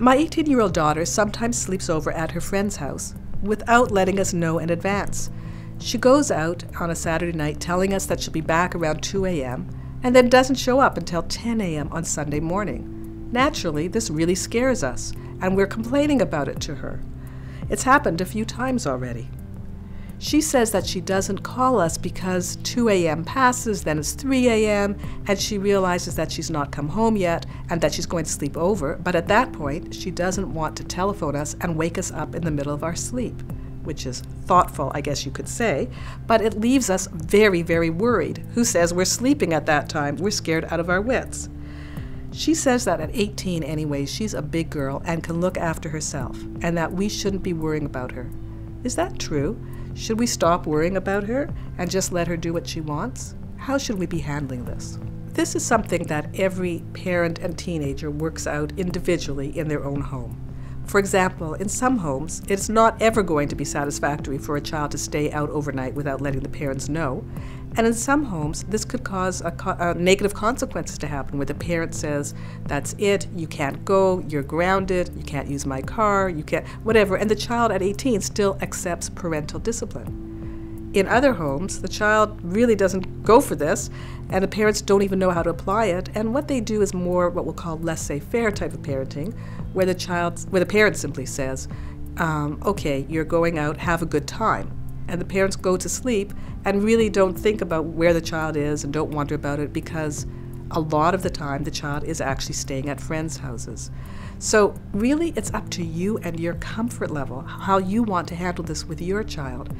My 18 year old daughter sometimes sleeps over at her friend's house without letting us know in advance. She goes out on a Saturday night telling us that she'll be back around 2 a.m. and then doesn't show up until 10 a.m. on Sunday morning. Naturally, this really scares us, and we're complaining about it to her. It's happened a few times already. She says that she doesn't call us because 2 a.m. passes, then it's 3 a.m., and she realizes that she's not come home yet and that she's going to sleep over. But at that point, she doesn't want to telephone us and wake us up in the middle of our sleep, which is thoughtful, I guess you could say, but it leaves us very, very worried. Who says we're sleeping at that time? We're scared out of our wits. She says that at 18, anyway, she's a big girl and can look after herself, and that we shouldn't be worrying about her. Is that true? Should we stop worrying about her and just let her do what she wants? How should we be handling this? This is something that every parent and teenager works out individually in their own home. For example, in some homes, it's not ever going to be satisfactory for a child to stay out overnight without letting the parents know. And in some homes, this could cause a, a negative consequences to happen where the parent says, That's it, you can't go, you're grounded, you can't use my car, you can't, whatever. And the child at 18 still accepts parental discipline. In other homes, the child really doesn't go for this, and the parents don't even know how to apply it. And what they do is more what we'll call laissez-faire type of parenting, where the child, where the parent simply says, um, "Okay, you're going out, have a good time," and the parents go to sleep and really don't think about where the child is and don't wonder about it because a lot of the time the child is actually staying at friends' houses. So really, it's up to you and your comfort level how you want to handle this with your child.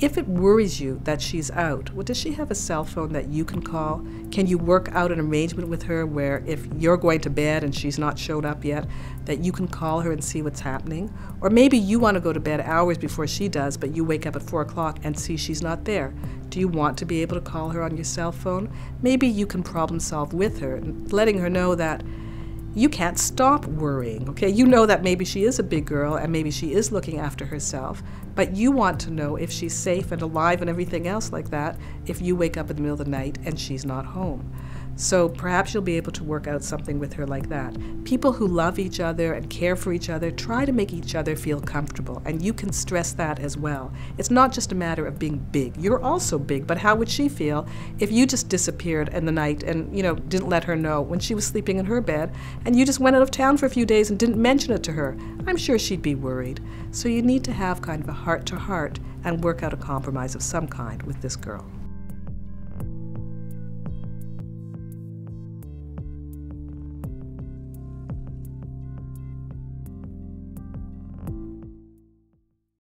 If it worries you that she's out, well, does she have a cell phone that you can call? Can you work out an arrangement with her where if you're going to bed and she's not showed up yet, that you can call her and see what's happening? Or maybe you want to go to bed hours before she does, but you wake up at 4 o'clock and see she's not there. Do you want to be able to call her on your cell phone? Maybe you can problem solve with her, letting her know that you can't stop worrying, okay? You know that maybe she is a big girl and maybe she is looking after herself, but you want to know if she's safe and alive and everything else like that if you wake up in the middle of the night and she's not home. So perhaps you'll be able to work out something with her like that. People who love each other and care for each other try to make each other feel comfortable, and you can stress that as well. It's not just a matter of being big. You're also big, but how would she feel if you just disappeared in the night and, you know, didn't let her know when she was sleeping in her bed and you just went out of town for a few days and didn't mention it to her? I'm sure she'd be worried. So you need to have kind of a heart to heart and work out a compromise of some kind with this girl.